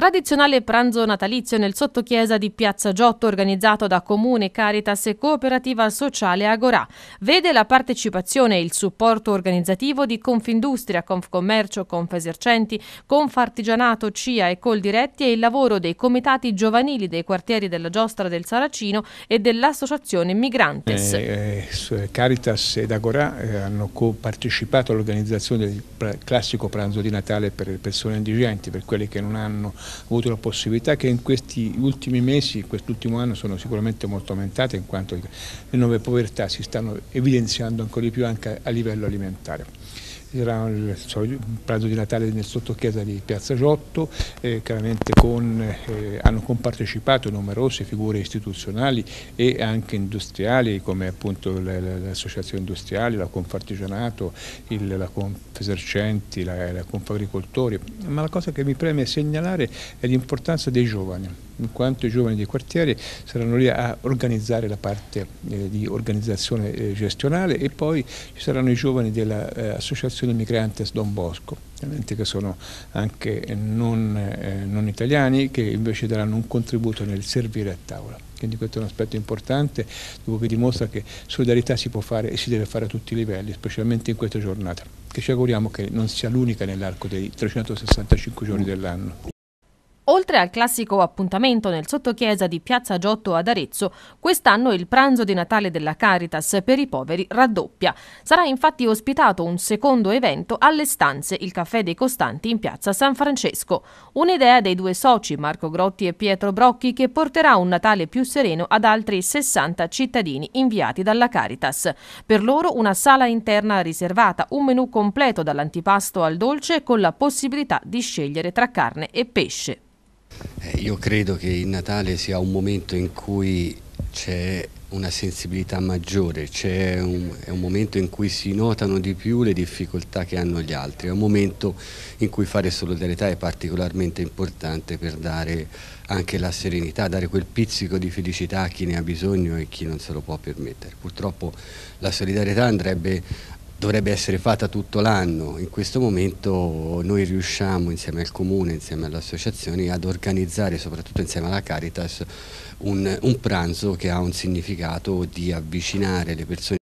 Tradizionale pranzo natalizio nel sottochiesa di Piazza Giotto organizzato da Comune Caritas e Cooperativa Sociale Agorà. Vede la partecipazione e il supporto organizzativo di Confindustria, Confcommercio, Confesercenti, Confartigianato, CIA e Coldiretti e il lavoro dei comitati giovanili dei quartieri della Giostra del Saracino e dell'Associazione Migrantes. Eh, eh, Caritas ed Agorà eh, hanno partecipato all'organizzazione del classico pranzo di Natale per le persone indigenti, per quelli che non hanno avuto la possibilità che in questi ultimi mesi, quest'ultimo anno sono sicuramente molto aumentate in quanto le nuove povertà si stanno evidenziando ancora di più anche a livello alimentare era il pranzo di Natale nel sottochiesa di Piazza Giotto, eh, chiaramente con, eh, hanno compartecipato numerose figure istituzionali e anche industriali come appunto l'associazione industriali, la Confartigianato, il, la Confesercenti, la, la Confagricoltori, ma la cosa che mi preme segnalare è l'importanza dei giovani in quanto i giovani dei quartieri saranno lì a organizzare la parte eh, di organizzazione eh, gestionale e poi ci saranno i giovani dell'Associazione eh, Migrantes Don Bosco, che sono anche non, eh, non italiani, che invece daranno un contributo nel servire a tavola. Quindi questo è un aspetto importante che dimostra che solidarietà si può fare e si deve fare a tutti i livelli, specialmente in questa giornata, che ci auguriamo che non sia l'unica nell'arco dei 365 giorni dell'anno. Oltre al classico appuntamento nel sottochiesa di Piazza Giotto ad Arezzo, quest'anno il pranzo di Natale della Caritas per i poveri raddoppia. Sarà infatti ospitato un secondo evento alle stanze, il Caffè dei Costanti in Piazza San Francesco. Un'idea dei due soci, Marco Grotti e Pietro Brocchi, che porterà un Natale più sereno ad altri 60 cittadini inviati dalla Caritas. Per loro una sala interna riservata, un menù completo dall'antipasto al dolce con la possibilità di scegliere tra carne e pesce. Eh, io credo che il Natale sia un momento in cui c'è una sensibilità maggiore, un, è un momento in cui si notano di più le difficoltà che hanno gli altri, è un momento in cui fare solidarietà è particolarmente importante per dare anche la serenità, dare quel pizzico di felicità a chi ne ha bisogno e chi non se lo può permettere. Purtroppo la solidarietà andrebbe dovrebbe essere fatta tutto l'anno. In questo momento noi riusciamo insieme al Comune, insieme alle associazioni ad organizzare, soprattutto insieme alla Caritas, un, un pranzo che ha un significato di avvicinare le persone